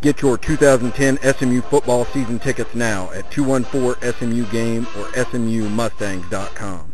Get your 2010 SMU football season tickets now at 214 smugame or SMUMustangs.com.